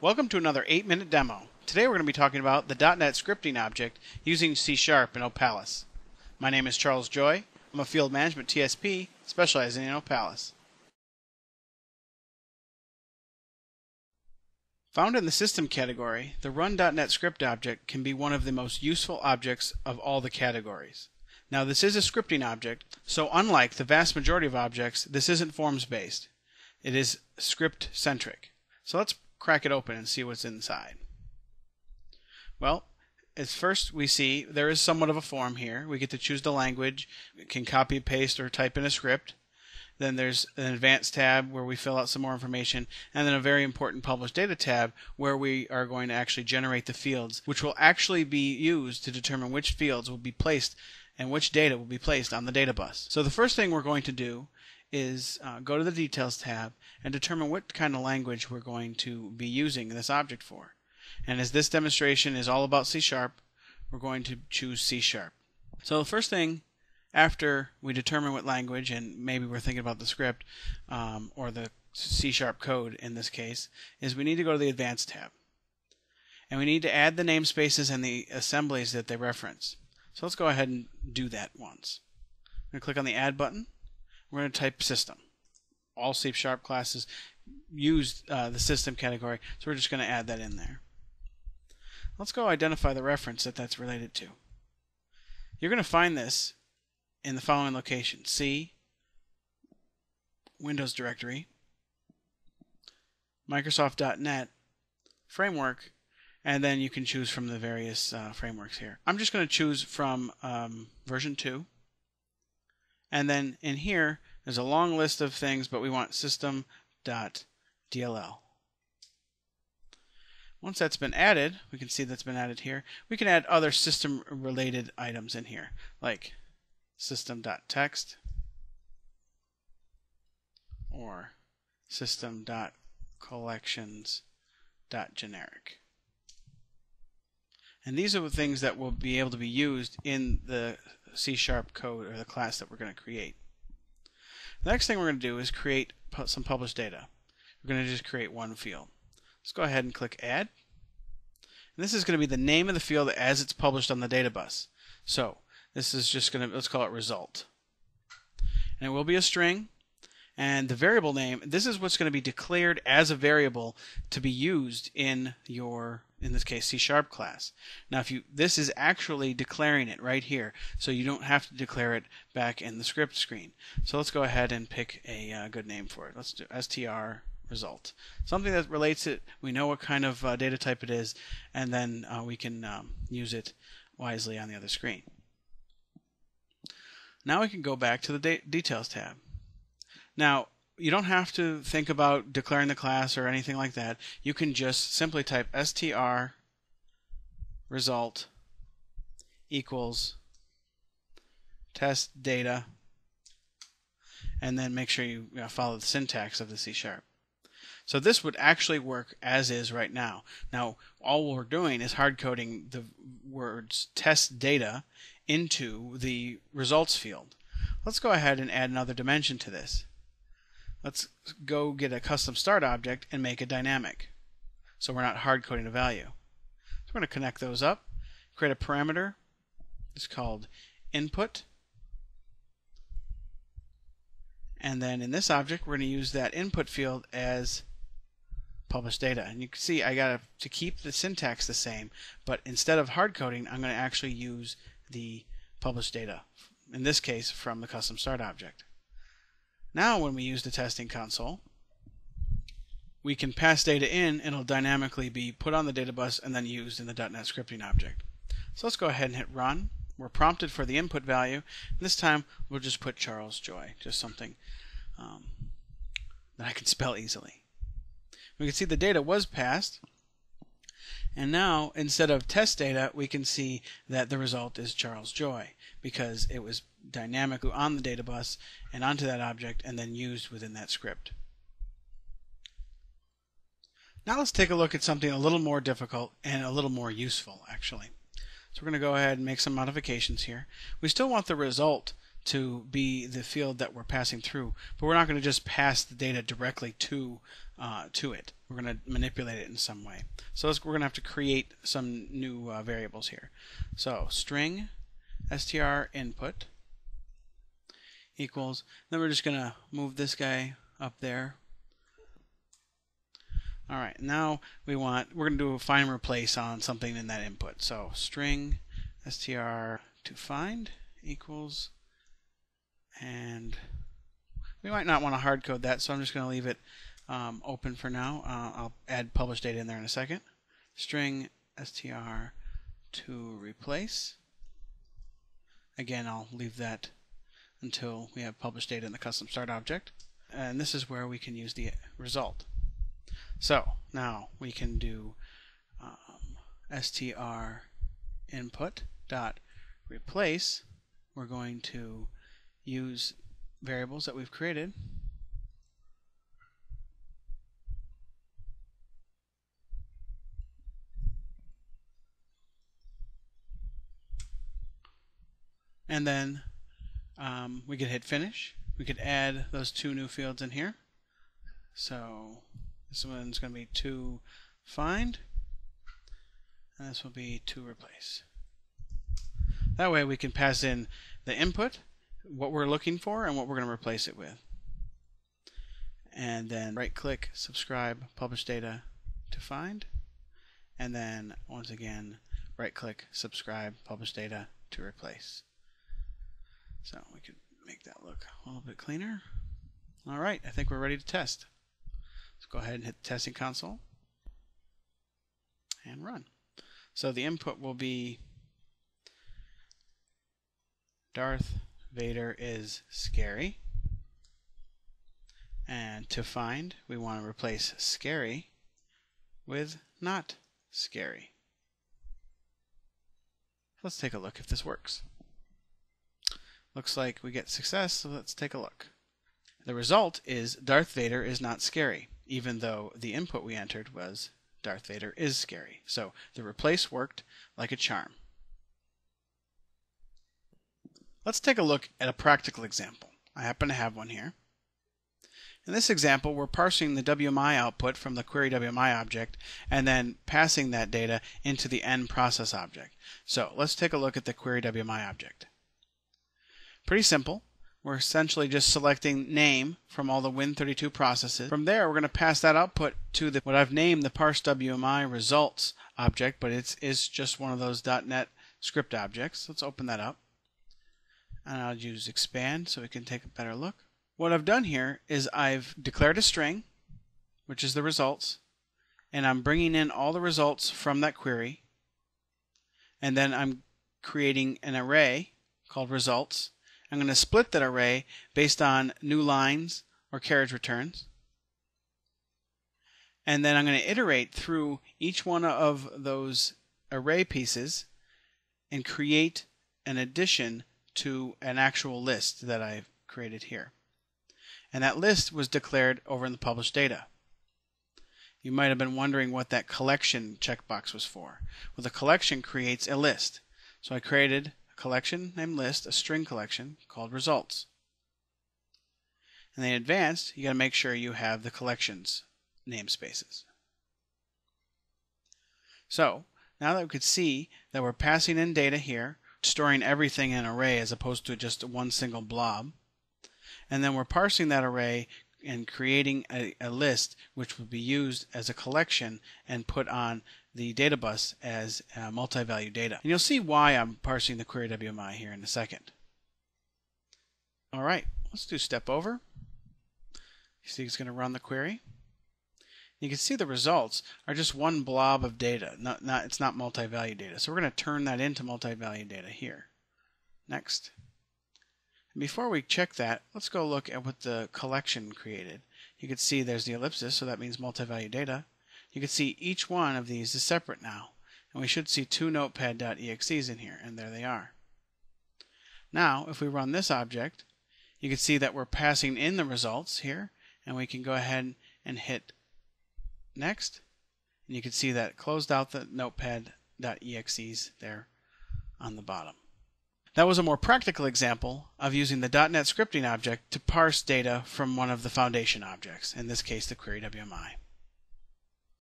Welcome to another 8-minute demo. Today we're going to be talking about the .NET scripting object using C Sharp and Opalis. My name is Charles Joy. I'm a field management TSP specializing in Opalis. Found in the System category, the Run.NET Script object can be one of the most useful objects of all the categories. Now this is a scripting object, so unlike the vast majority of objects, this isn't forms based. It is script centric. So let's crack it open and see what's inside. Well, as first we see there is somewhat of a form here. We get to choose the language, we can copy, paste, or type in a script. Then there's an advanced tab where we fill out some more information, and then a very important published data tab where we are going to actually generate the fields, which will actually be used to determine which fields will be placed and which data will be placed on the data bus. So the first thing we're going to do is uh, go to the details tab and determine what kind of language we're going to be using this object for. And as this demonstration is all about C Sharp, we're going to choose C Sharp. So the first thing after we determine what language, and maybe we're thinking about the script um, or the C Sharp code in this case, is we need to go to the Advanced tab. And we need to add the namespaces and the assemblies that they reference. So let's go ahead and do that once. I'm going to click on the Add button. We're going to type System. All C Sharp classes use uh, the System category, so we're just going to add that in there. Let's go identify the reference that that's related to. You're going to find this in the following location. C, Windows directory, Microsoft.NET, Framework, and then you can choose from the various uh, frameworks here. I'm just going to choose from um, version 2. And then in here, there's a long list of things, but we want system.dll. Once that's been added, we can see that's been added here. We can add other system related items in here, like system.text or system.collections.generic. And these are the things that will be able to be used in the C sharp code or the class that we're going to create. The next thing we're going to do is create some published data. We're going to just create one field. Let's go ahead and click Add. And this is going to be the name of the field as it's published on the data bus. So this is just going to, let's call it result. And it will be a string. And the variable name, this is what's going to be declared as a variable to be used in your, in this case, C Sharp class. Now, if you, this is actually declaring it right here, so you don't have to declare it back in the script screen. So let's go ahead and pick a uh, good name for it. Let's do str result. Something that relates it, we know what kind of uh, data type it is, and then uh, we can um, use it wisely on the other screen. Now we can go back to the details tab. Now, you don't have to think about declaring the class or anything like that. You can just simply type str result equals test data and then make sure you follow the syntax of the C sharp. So this would actually work as is right now. Now, all we're doing is hard coding the words test data into the results field. Let's go ahead and add another dimension to this. Let's go get a custom start object and make it dynamic. So we're not hard coding a value. So we're going to connect those up, create a parameter. It's called input. And then in this object, we're going to use that input field as publish data. And you can see I got to keep the syntax the same, but instead of hard coding, I'm going to actually use the publish data, in this case from the custom start object. Now when we use the testing console, we can pass data in and it'll dynamically be put on the data bus and then used in the .NET scripting object. So let's go ahead and hit run. We're prompted for the input value. And This time we'll just put Charles Joy, just something um, that I can spell easily. We can see the data was passed. And now, instead of test data, we can see that the result is Charles Joy because it was dynamically on the data bus and onto that object and then used within that script. Now let's take a look at something a little more difficult and a little more useful actually. So we're going to go ahead and make some modifications here. We still want the result to be the field that we're passing through, but we're not going to just pass the data directly to uh, to it. We're going to manipulate it in some way. So we're going to have to create some new uh, variables here. So string str input equals. Then we're just going to move this guy up there. All right, now we want we're going to do a find replace on something in that input. So string str to find equals and we might not want to hard code that, so I'm just going to leave it um, open for now. Uh, I'll add publish data in there in a second. String str to replace. Again, I'll leave that until we have published data in the custom start object. And this is where we can use the result. So now we can do um, str input dot replace. We're going to use variables that we've created and then um, we could hit finish. We could add those two new fields in here. So this one's going to be to find, and this will be to replace. That way we can pass in the input, what we're looking for, and what we're going to replace it with. And then right click, subscribe, publish data to find. And then once again, right click, subscribe, publish data to replace. So we could make that look a little bit cleaner. All right, I think we're ready to test. Let's go ahead and hit the testing console and run. So the input will be Darth Vader is scary. And to find, we want to replace scary with not scary. Let's take a look if this works. Looks like we get success, so let's take a look. The result is Darth Vader is not scary, even though the input we entered was Darth Vader is scary. So the replace worked like a charm. Let's take a look at a practical example. I happen to have one here. In this example, we're parsing the WMI output from the query WMI object and then passing that data into the end process object. So let's take a look at the query WMI object. Pretty simple. We're essentially just selecting name from all the Win32 processes. From there, we're going to pass that output to the what I've named the parse WMI results object, but it's is just one of those .NET script objects. Let's open that up. And I'll use expand so we can take a better look. What I've done here is I've declared a string, which is the results, and I'm bringing in all the results from that query. And then I'm creating an array called results I'm going to split that array based on new lines or carriage returns. And then I'm going to iterate through each one of those array pieces and create an addition to an actual list that I've created here. And that list was declared over in the published data. You might have been wondering what that collection checkbox was for. Well, the collection creates a list. So I created collection named list, a string collection called results. And then in advanced, you got to make sure you have the collections namespaces. So now that we could see that we're passing in data here, storing everything in an array as opposed to just one single blob, and then we're parsing that array and creating a, a list which would be used as a collection and put on the data bus as uh, multi-value data. And you'll see why I'm parsing the query WMI here in a second. All right, let's do step over. You see it's going to run the query. You can see the results are just one blob of data. Not, not, it's not multi-value data. So we're going to turn that into multi-value data here. Next. Before we check that, let's go look at what the collection created. You can see there's the ellipsis, so that means multi-value data. You can see each one of these is separate now. And we should see two notepad.exes in here, and there they are. Now, if we run this object, you can see that we're passing in the results here, and we can go ahead and hit next. And you can see that closed out the notepad.exes there on the bottom. That was a more practical example of using the .NET scripting object to parse data from one of the foundation objects, in this case the query WMI.